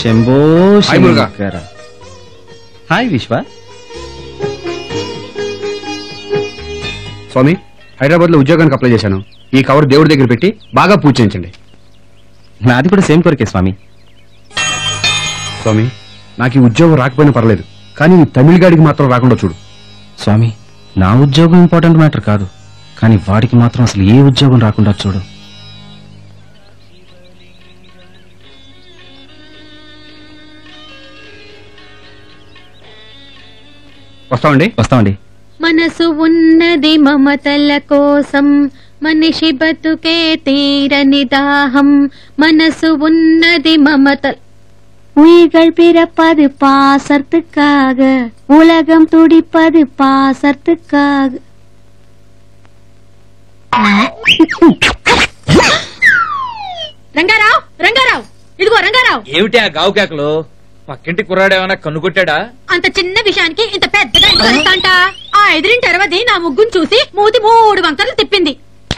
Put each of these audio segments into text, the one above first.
Shankara hi విశ్వ. స్వామి హైదరాబాద్లో ఉద్యోగానికి అప్లై చేశాను. ఈ కవర్ దేవుడి దగ్గర పెట్టి బాగా పూజ చేయించండి. నాది కూడా సేమ్ కోరికే స్వామి. స్వామి నాకు ఈ ఉద్యోగం రాకపోయినా పర్లేదు కానీ ఈ తమిళ గాడికి మాత్రం రాకుండా చూడు. స్వామి నా ఉద్యోగం ఇంపార్టెంట్ మ్యాటర్ కాదు కానీ వాడికి మాత్రం అసలు ఏ ఉద్యోగం రాకుండా చూడు. వస్తామండి వస్తామండి మనసు ఉన్నది మమతల కోసం మనిషి బతుకే తీరని దాహం మనసు ఉన్నది మమత உயிர்கள் பிறப்பது பாசத்துக்காக உலகம் துடிப்பது பாசத்துக்காக రంగారావు రంగారావు ఇదిగో రంగారావు ఏమిటి ఆ గావు కేకలు పక్కింటి కుర్రాడు ఏమైనా కన్నుకొట్టాడా అంత చిన్న విషయానికి ఇంత పెద్దగా అంట ఆ ఎదిరింటి అరవది నా ముగ్గును చూసి మూతి మూడు వంకరలు తిప్పింది.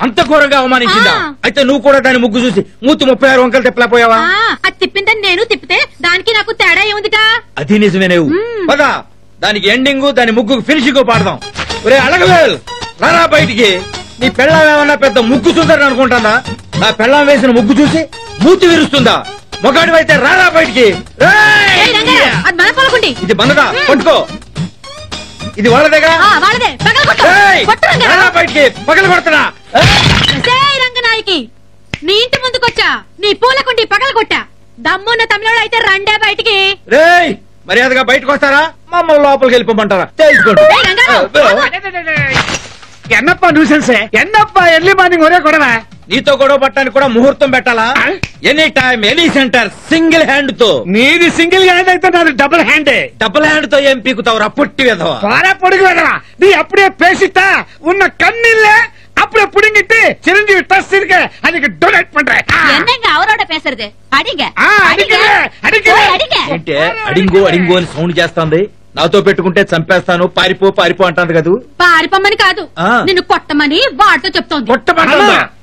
అంత ఘోరంగా అవమానించిందా. అయితే నువ్వు కూడా దాని ముగ్గు చూసి మూతి ముప్పై ఆరు వంకలు తెప్పలేకపోయావా అది తిప్పిందని నేను తిప్పితే దానికి నాకు తేడా ఏముందిట? అది నిజమే నువ్వు. పద దానికి ఎండింగ్ దాని ముగ్గు ఫినిషింగ్ పాడదాం. ఒరే అడగలేదు రారా బయటికి. నీ పెళ్ళం ఏమన్నా పెద్ద ముగ్గు చూద్దాని అనుకుంటానా నా పెళ్ళం వేసిన ముగ్గు చూసి మూతి విరుస్తుందా? మొగాడివైతే రారా బయటికి. రేయ్! అది మన పొలకుండి ఇది బందదా పట్టుకో. ఇది వాళ్ళదేగా ఆ, వాళ్ళదే! కొట్టు. రారా బయటికి. పగలు కొడుతున్నా. జై రంగనాయకి. నీ ఇంటి ముందుకొచ్చా? నీ పూలకుండి పగలగొట్టా దమ్మున్న తమిళోడు అయితే రండే బయటికి. రేయ్! మర్యాదగా బయటకు వస్తారా? మమ్మల్ని లోపలికి వెళ్ళిపోమంటారా? తెలుసుకోండి ఏయ్ రంగారావు, ఎన్నప్ప న్యూసెన్సే ఎన్నప్ప ఎర్లీ మార్నింగ్ ఒరే కొడవా? నీతో గొడవ పట్టడానికి కూడా ముహూర్తం పెట్టాలా any time any centre single hand తో నీది సింగిల్ హ్యాండ్ అయితే నాది డబుల్ హ్యాండే డబుల్ హ్యాండ్ తో ఏం పీకుతావురా పుట్టి విధవ త్వర పొడుగు వెదవా నీ అప్పుడే పేసిస్తా ఉన్న కన్నీళ్ళే అప్పుడే పుడింగిట్టి చిరంజీవి టస్ ఇరుకే அதுக்கு டொனேட் பண்றேன் என்னங்க அவரோட பேசுறது அடிங்க ఆ, అడిగిరే, అడిగిరే. போய் அடிங்க అంటే అడింగో అడింగో అని సౌండ్ చేస్తుంది నాతో పెట్టుకుంటే చంపేస్తాను పారిపో పారిపో అంటాను కదూ పారిపోమ్మని కాదు ఆ. నిన్ను కొట్టమని వాడితో చెప్తోంది కొట్టమంటుందా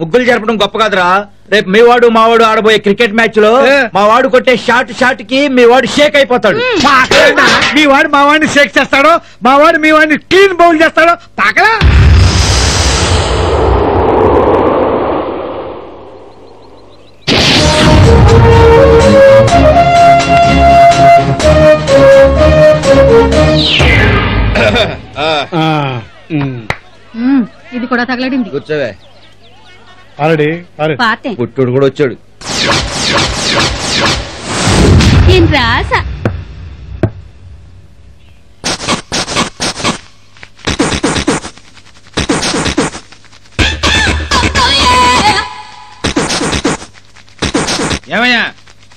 ముగ్గులు జరపడం గొప్ప కాదురా. రేపు మీ వాడు మా వాడు ఆడబోయే క్రికెట్ మ్యాచ్లో. మా వాడు కొట్టే షాట్ షాట్కి మీ వాడు షేక్ అయిపోతాడు? మీ వాడు మా వాడిని షేక్ చేస్తాడో మా వాడు మీ వాడిని క్లీన్ బౌల్ చేస్తాడో పాకలా ఇది కూడా తగలడింది. కూర్చోవే. ఆల్రెడీ పాతే పుట్టుడు కూడా వచ్చాడు. రాస ఏమయ్యా?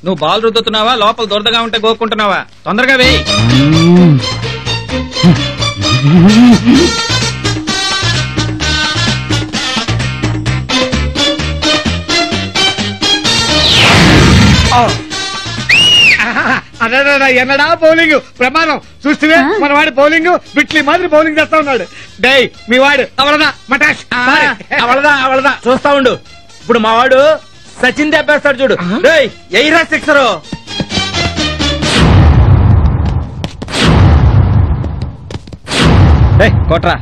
నువ్వు బాల్ రుద్దుతున్నావా? లోపల దొరదగా ఉంటే గోక్కుంటున్నావా? తొందరగా వేయి. అదే ఎన్నడా బౌలింగ్ ప్రమాదం. చూస్తే మన వాడి బౌలింగ్ బిట్లీ మాదిరి బౌలింగ్ చేస్తా ఉన్నాడు. డై మీ వాడు అవలదా మటాష్. అవలదా అవలదా. చూస్తా ఉండు. ఇప్పుడు మా వాడు సచిన్ దెబ్బేస్తాడు చూడు. రేయ్ ఎయిరా సిక్సరు. కొట్రా.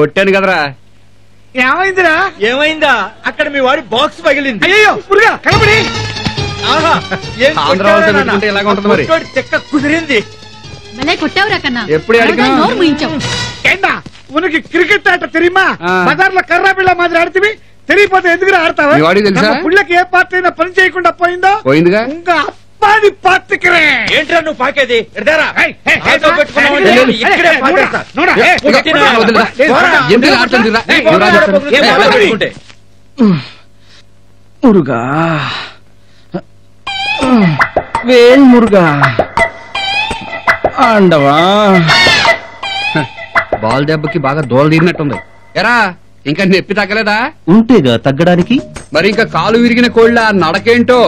కొట్టాను కదరా. ఏమైందిరా? ఏమైందా? అక్కడ మీ వాడి బాక్స్ పగిలింది. అయ్యో కనపడి. చెక్క కుదిరింది. ఉనికి క్రికెట్ ఆట తెరిమా ఆ. కర్రా మాదిరి ఆడితే తెలియపోతే ఎందుకు ఆడతావా? పుల్లకి ఏ పార్టీ అయినా పని చేయకుండా పోయిందో? పోయిందిగా? ఇంకా పార్టీ చక్కెరే ఏంట్రా నువ్వు పాకేది? ఎడదారా. మురుగా. వేల్ మురుగా. అండవా బాల్ దెబ్బకి బాగా దోల తీరినట్టుంది. ఎరా ఇంకా నొప్పి తగ్గలేదా? ఉంటేగా తగ్గడానికి? మరి ఇంకా కాలు విరిగిన కోళ్ళ నడకేంటో?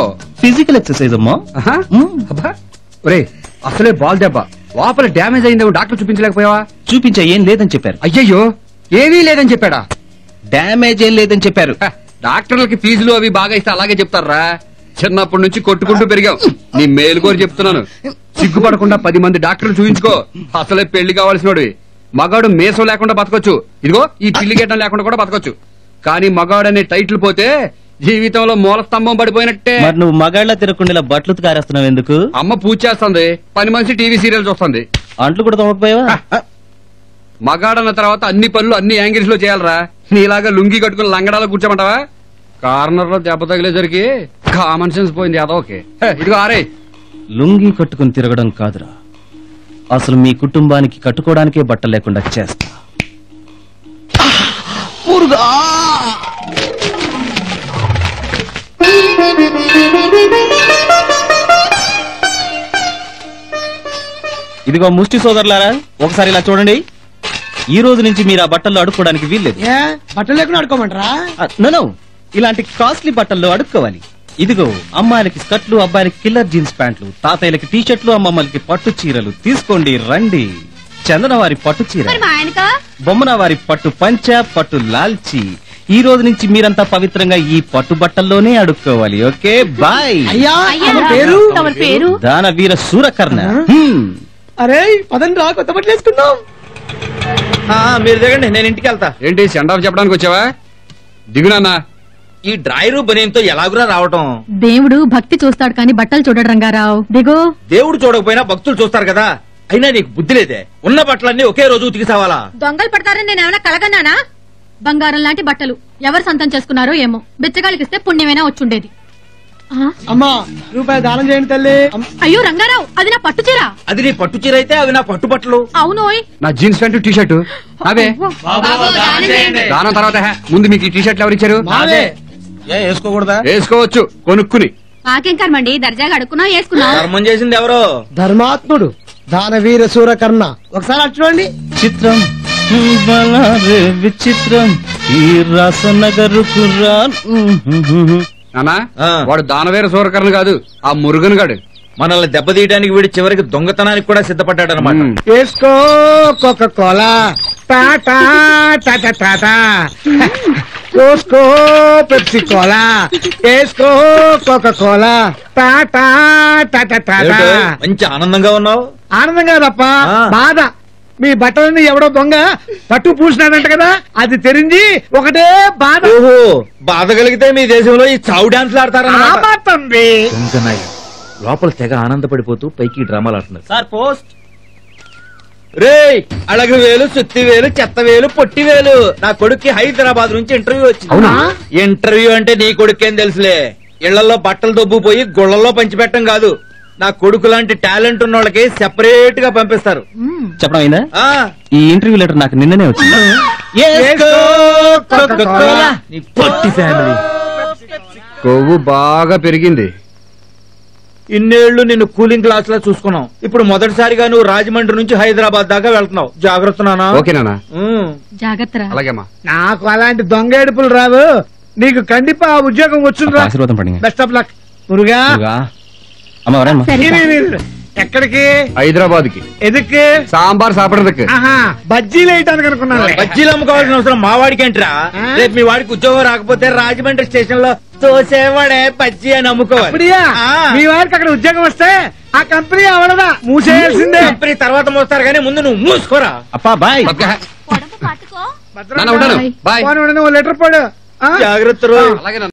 ఫిజికల్ ఎక్సర్సైజ్ అమ్మా. అబ్బా. ఒరే అసలే బాల్ దెబ్బ. లోపల డ్యామేజ్ అయిందేమో డాక్టర్ చూపించలేకపోయావా? చూపించా ఏం లేదని చెప్పారు. అయ్యయ్యో ఏమీ లేదని చెప్పాడా? డ్యామేజ్ ఏం లేదని చెప్పారు. డాక్టర్లకి ఫీజులు అవి బాగా ఇస్తే అలాగే చెప్తారా? చిన్నప్పటి నుంచి కొట్టుకుంటూ పెరిగాం. నీ మేలు కోరి చెప్తున్నాను. సిగ్గుపడకుండా పది మంది డాక్టర్లు చూపించుకో అసలే పెళ్ళి కావాల్సినోడు మగాడు మేసం లేకుండా బతకొచ్చు. ఇదిగో ఈ పిల్లి గెట్టం లేకుండా కూడా బతకొచ్చు. కానీ మగాడు అనే టైటిల్ పోతే జీవితంలో మూల స్తంభం పడిపోయినట్టే. మరి నువ్వు మగాళ్ళ తిరగకుండా బట్టలు కారేస్తున్నావు ఎందుకు? అమ్మ పూజ చేస్తుంది. పని మనిషి టీవీ సీరియల్ చూస్తుంది అంట్లు కూడా తోమకపోయావా? మగాడన్న తర్వాత అన్ని పనులు అన్ని యాంగిల్స్లో చేయాలరా. నీలాగా లుంగి కట్టుకుని లంగడాలో కూర్చోమంటావా? కార్నర్లో దెబ్బ తగిలేసరికి కామన్ సెన్స్ పోయింది అదోకే ఇదిగో ఆరే. లుంగి కట్టుకుని తిరగడం కాదురా. అసలు మీ కుటుంబానికి కట్టుకోవడానికే బట్ట లేకుండా చేస్తా. ఇదిగో ముష్టి సోదరులారా ఒకసారి ఇలా చూడండి. ఈ రోజు నుంచి మీరు ఆ బట్టల్లో అడుక్కోవడానికి వీల్లేదు. ఏ? బట్టలు లేకుండా ఆడుకోమంటారా నో ఇలాంటి కాస్ట్లీ బట్టల్లో అడుక్కోవాలి. ఇదిగో అమ్మాయిలకి స్కర్ట్లు అబ్బాయిలకి కిల్లర్ జీన్స్ ప్యాంట్లు తాతయ్యలకి టీ షర్ట్లు అమ్మమ్మలకి పట్టు చీరలు తీసుకోండి రండి. చందన వారి పట్టు చీర. మరి మా ఆయనకా? బొమ్మన వారి పట్టు పంచ పట్టు లాల్చి. ఈ రోజు నుంచి మీరంతా పవిత్రంగా ఈ పట్టు బట్టల్లోనే అడుక్కోవాలి ఓకే? బాయ్. అయ్యా అయ్యా. తమ పేరు? పేరు? దాన వీర సూరకర్ణ హ్మ్. అరే పదండి రా కొత్త బట్టలు వేసుకుందాం. ఆ, మీరు దిగండి నేను ఇంటికి వెళ్తా. ఏంటి సెండ్ చెప్పడానికి వచ్చావా? దిగునన్నా ఈ డ్రాయరు బనీన్తో ఎలాగురా రావటం? దేవుడు భక్తి చూస్తాడు కానీ బట్టలు చూడడు రంగారావు. దిగు. దేవుడు చూడకపోయినా భక్తులు చూస్తారు కదా. అయినా నీకు బుద్ధి లేదే. ఉన్న బట్టలన్నీ ఒకే రోజు ఉతికిసావాలా దొంగలు పడతారని నేను ఏమైనా కలగన్నానా? బంగారం లాంటి బట్టలు ఎవరు సొంతం చేసుకున్నారో ఏమో. బిచ్చగాళ్ళకి ఇస్తే పుణ్యమైనా వచ్చుండేది? అమ్మా రూపాయి దానం చేయండి తల్లి. అయ్యో రంగారావు అది నా పట్టు చీర. అది నీ పట్టు చీర అయితే అవి నా పట్టు బట్టలు. అవునోయ్ నా జీన్స్ ప్యాంటు టీ షర్టు అవే దానం తర్వాత ముందు మీకు ఈ టీ షర్ట్లు ఎవరు ఇచ్చారు? వేసుకోకూడదా? వేసుకోవచ్చు కొనుక్కుని. మాకేం కర్మండి దర్జాగా అడుక్కున్నాం వేసుకున్నాం. ధర్మం చేసింది ఎవరో? ధర్మాత్ముడు దానవీర సూరకర్ణ. ఒకసారి చూడండి. చిత్రం విచిత్రం ఈ రాసనగరుకు రా నానా. వాడు దానవేర సూరకరణ కాదు ఆ మురుగన్ గాడు. మనల్ని దెబ్బతీయడానికి వీడి చివరికి దొంగతనానికి కూడా సిద్ధపడ్డాడు అనమాట. వేసుకో కోక కోలా టాటా టాటా టాటా కోసుకో పెప్సీ కోలా వేసుకో కోక కోలా టాటా టాటా టాటా మంచి ఆనందంగా ఉన్నావు? ఆనందంగా తప్ప. బాధ. మీ బట్టలని ఎవడో దొంగ పట్టు పూసినాడంట కదా అది తెరించి ఒకటే బాధ. ఓహో బాధ కలిగితే మీ దేశంలో ఈ చావు డాన్స్లు ఆ ఆడతారన్నమాట మాత్రండి దొంగనాయి లోపల తెగ ఆనందపడిపోతూ పైకి డ్రామాలు ఆడుతున్నారు. Sir post. రే అళగు వేలు సుత్తి వేలు చెత్త వేలు పొట్టి వేలు. నా కొడుక్కి హైదరాబాద్ నుంచి ఇంటర్వ్యూ వచ్చింది. అవునా? ఇంటర్వ్యూ అంటే నీ కొడుకేం తెలుసులే. ఇళ్ళలో బట్టలు దొబ్బుపోయి గుళ్ళల్లో పంచిపెట్టం కాదు. నా కొడుకు లాంటి టాలెంట్ ఉన్న వాళ్ళకి సెపరేట్గా పంపిస్తారు. చెప్పడం అయిందా? ఆ. ఈ ఇంటర్వ్యూ లెటర్ నాకు నిన్ననే వచ్చింది. నీ పొట్టి ఫ్యామిలీ. కొవ్వు బాగా పెరిగింది. ఇన్నేళ్ళు నిన్ను కూలింగ్ క్లాస్లో చూసుకున్నాం. ఇప్పుడు మొదటిసారిగా నువ్వు రాజమండ్రి నుంచి హైదరాబాద్ దాకా వెళ్తున్నావు. జాగ్రత్త నానా ఓకే నానా ఉమ్. జాగ్రత్త అలాగేమ్మా నాకు అలాంటి దొంగ ఏడుపులు రావు. నీకు కండిపా ఉద్యోగం ఆశీర్వాదం పడింది. Best of luck Muruga. ఎక్కడికి? హైదరాబాద్కి ఎదుక్కి? సాంబార్ సాపడదಕ್ಕೆ ఆహా బజ్జీలు వేయటానికి అనుకున్నాను బజ్జీలు అమ్ముకోవాల్సిన అవసరం మా వాడికి ఏంట్రా? రేపు మీ వాడికి ఉద్యోగం రాకపోతే రాజమండ్రి స్టేషన్లో తోసేవాడే బజ్జీ అని అమ్ముకోవాలి. మీ వారికి అక్కడ ఉద్యోగం వస్తే ఆ కంపెనీ అవడదా మూసేయాల్సిందే. కంపెనీ తర్వాత మోస్తారు కానీ ముందు నువ్వు మూసుకోరా. అప్పా బాయ్. బాయ్. లెటర్ పడు? జాగ్రత్త రోజు అలాగే నాన్న.